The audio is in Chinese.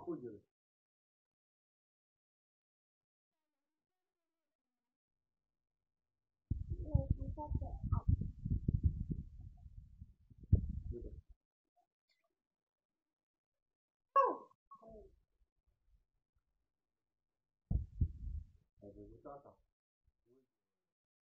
выходили. Люда. Это результата.